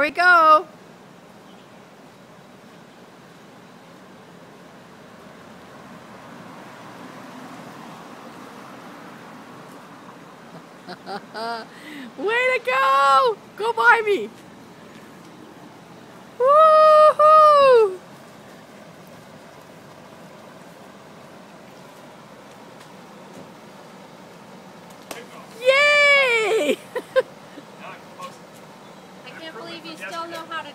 we go. Way to go! Go by me! if you still know how to